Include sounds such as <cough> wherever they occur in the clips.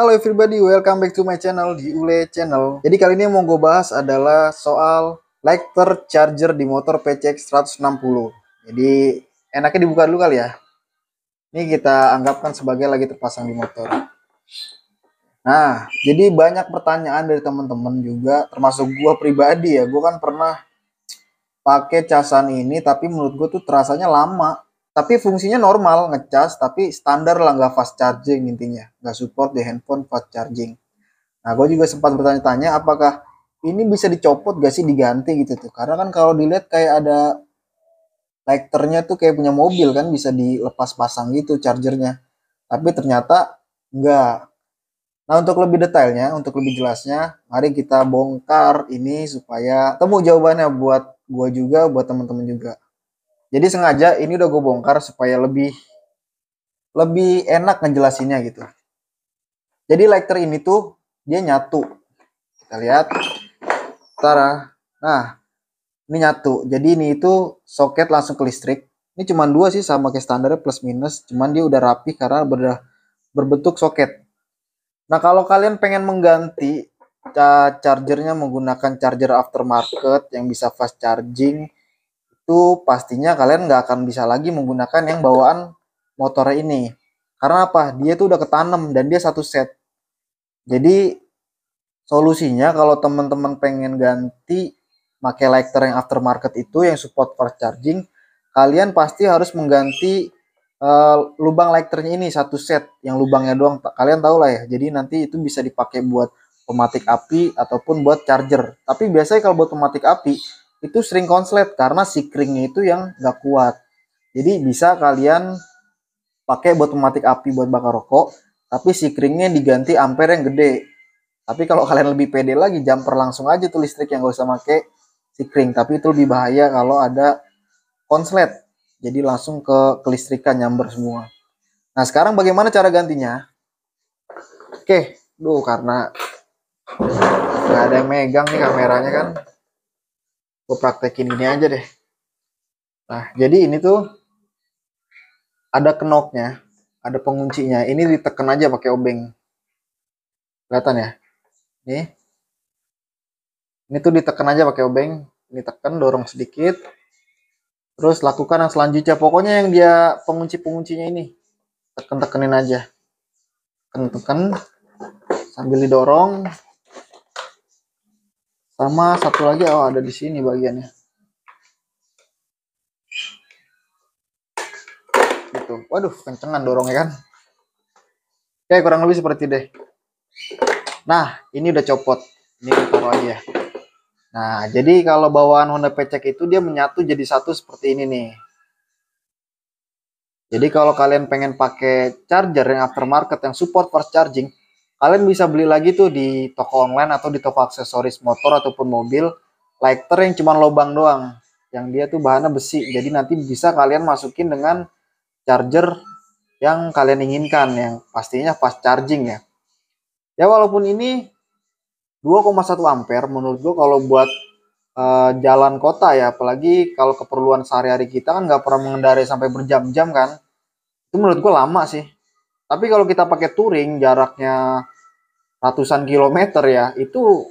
Halo everybody, welcome back to my channel di Ule Channel. Jadi kali ini yang mau gue bahas adalah soal lighter charger di motor PCX 160. Jadi enaknya dibuka dulu kali ya. Ini kita anggapkan sebagai lagi terpasang di motor. Nah, jadi banyak pertanyaan dari teman-teman juga, termasuk gue pribadi ya. Gue kan pernah pakai casan ini, tapi menurut gue tuh terasanya lama tapi fungsinya normal ngecas tapi standar lah nggak fast charging intinya. Nggak support di handphone fast charging. Nah gue juga sempat bertanya-tanya apakah ini bisa dicopot gak sih diganti gitu tuh? Karena kan kalau dilihat kayak ada lighternya tuh kayak punya mobil kan bisa dilepas pasang gitu chargernya. Tapi ternyata enggak nah untuk lebih detailnya untuk lebih jelasnya mari kita bongkar ini supaya temu jawabannya buat gue juga buat teman-teman juga jadi sengaja ini udah gue bongkar supaya lebih lebih enak ngejelasinnya gitu. Jadi lighter ini tuh dia nyatu. Kita lihat. Tara. Nah, ini nyatu. Jadi ini itu soket langsung ke listrik. Ini cuma dua sih sama kayak standarnya plus minus. Cuman dia udah rapi karena ber berbentuk soket. Nah kalau kalian pengen mengganti chargernya menggunakan charger aftermarket yang bisa fast charging itu pastinya kalian nggak akan bisa lagi menggunakan yang bawaan motor ini. Karena apa? Dia tuh udah ketanam dan dia satu set. Jadi solusinya kalau teman-teman pengen ganti pakai lighter yang aftermarket itu yang support fast charging, kalian pasti harus mengganti uh, lubang lighternya ini satu set yang lubangnya doang. Kalian tahu lah ya. Jadi nanti itu bisa dipakai buat pematik api ataupun buat charger. Tapi biasanya kalau buat pematik api itu sering konslet karena si kringnya itu yang gak kuat. Jadi bisa kalian pakai buat pematik api buat bakar rokok, tapi si kringnya diganti ampere yang gede. Tapi kalau <laughs> kalian lebih pede lagi, jumper langsung aja tuh listrik yang gak usah pakai si kring. Tapi itu lebih bahaya kalau ada konslet. Jadi langsung ke kelistrikan nyamber semua. Nah sekarang bagaimana cara gantinya? Oke, duh karena nggak ada yang megang nih kameranya kan gue praktekin ini aja deh. Nah jadi ini tuh ada kenoknya ada penguncinya. Ini ditekan aja pakai obeng. Kelihatan ya? Nih. Ini tuh ditekan aja pakai obeng. Ini tekan dorong sedikit. Terus lakukan yang selanjutnya. Pokoknya yang dia pengunci-penguncinya ini tekan-tekenin aja. Tekan-tekan sambil didorong sama satu lagi oh ada di sini bagiannya. Gitu. Waduh, kencengan dorongnya kan. Oke, kurang lebih seperti deh. Nah, ini udah copot. Ini taruh aja. Nah, jadi kalau bawaan Honda PCX itu dia menyatu jadi satu seperti ini nih. Jadi kalau kalian pengen pakai charger yang aftermarket yang support fast charging, kalian bisa beli lagi tuh di toko online atau di toko aksesoris motor ataupun mobil lighter yang cuma lubang doang. Yang dia tuh bahannya besi. Jadi nanti bisa kalian masukin dengan charger yang kalian inginkan yang pastinya fast charging ya. Ya walaupun ini 2,1 ampere menurut gua kalau buat uh, jalan kota ya apalagi kalau keperluan sehari-hari kita kan nggak pernah mengendarai sampai berjam-jam kan itu menurut gua lama sih tapi kalau kita pakai touring jaraknya ratusan kilometer ya, itu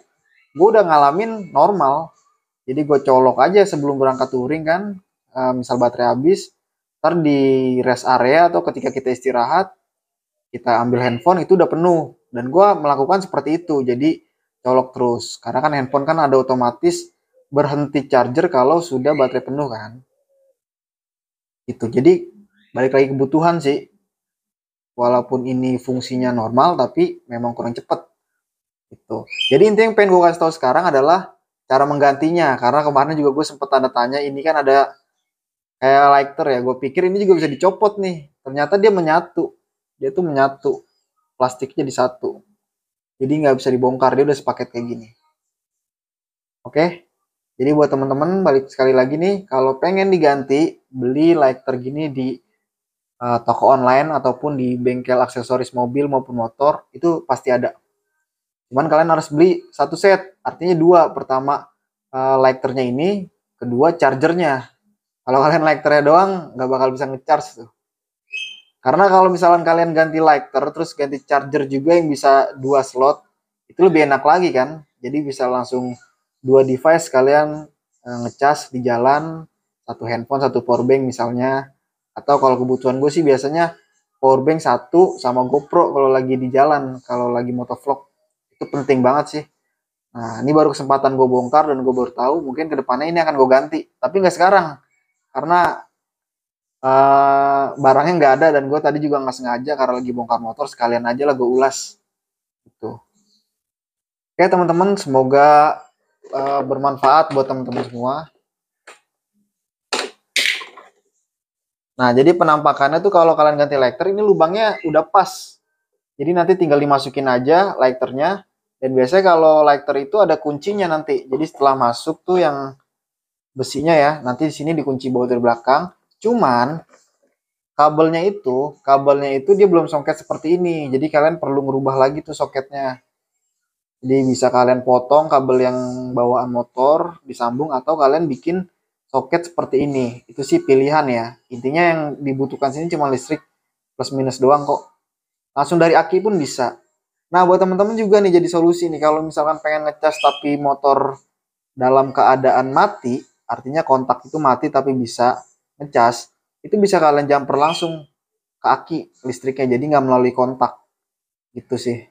gue udah ngalamin normal. Jadi gue colok aja sebelum berangkat touring kan, e, misal baterai habis, ntar di rest area atau ketika kita istirahat, kita ambil handphone itu udah penuh. Dan gue melakukan seperti itu, jadi colok terus. Karena kan handphone kan ada otomatis berhenti charger kalau sudah baterai penuh kan. Itu jadi balik lagi kebutuhan sih walaupun ini fungsinya normal tapi memang kurang cepat. Itu jadi intinya yang pengen gue kasih tahu sekarang adalah cara menggantinya. Karena kemarin juga gue sempet tanda tanya ini kan ada kayak lighter ya. Gue pikir ini juga bisa dicopot nih. Ternyata dia menyatu. Dia tuh menyatu. Plastiknya di satu. Jadi nggak bisa dibongkar. Dia udah sepaket kayak gini. Oke? Jadi buat teman-teman balik sekali lagi nih. Kalau pengen diganti beli lighter gini di uh, toko online ataupun di bengkel aksesoris mobil maupun motor itu pasti ada. Cuman kalian harus beli satu set, artinya dua. Pertama uh, lighternya ini, kedua chargernya. Kalau kalian lighternya doang nggak bakal bisa ngecharge tuh. Karena kalau misalkan kalian ganti lighter terus ganti charger juga yang bisa dua slot, itu lebih enak lagi kan. Jadi bisa langsung dua device kalian e, ngecas di jalan, satu handphone, satu powerbank misalnya. Atau kalau kebutuhan gue sih biasanya powerbank satu sama GoPro kalau lagi di jalan, kalau lagi motovlog. Itu penting banget sih. Nah, ini baru kesempatan gue bongkar dan gue baru tahu mungkin ke depannya ini akan gue ganti. Tapi nggak sekarang. Karena uh, barangnya nggak ada dan gue tadi juga nggak sengaja karena lagi bongkar motor sekalian aja lah gue ulas gitu oke teman-teman semoga uh, bermanfaat buat teman-teman semua nah jadi penampakannya tuh kalau kalian ganti lighter ini lubangnya udah pas jadi nanti tinggal dimasukin aja lighternya dan biasanya kalau lighter itu ada kuncinya nanti jadi setelah masuk tuh yang besinya ya nanti di sini dikunci baut dari belakang Cuman kabelnya itu, kabelnya itu dia belum soket seperti ini. Jadi kalian perlu ngerubah lagi tuh soketnya. Jadi bisa kalian potong kabel yang bawaan motor disambung atau kalian bikin soket seperti ini. Itu sih pilihan ya. Intinya yang dibutuhkan sini cuma listrik plus minus doang kok. Langsung dari aki pun bisa. Nah, buat teman-teman juga nih jadi solusi nih kalau misalkan pengen ngecas tapi motor dalam keadaan mati, artinya kontak itu mati tapi bisa ngecas itu bisa kalian jumper langsung ke aki listriknya jadi nggak melalui kontak gitu sih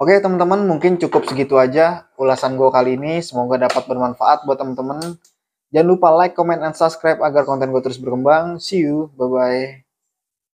Oke teman-teman mungkin cukup segitu aja ulasan gue kali ini. Semoga dapat bermanfaat buat teman-teman. Jangan lupa like comment and subscribe agar konten gue terus berkembang. See you. Bye bye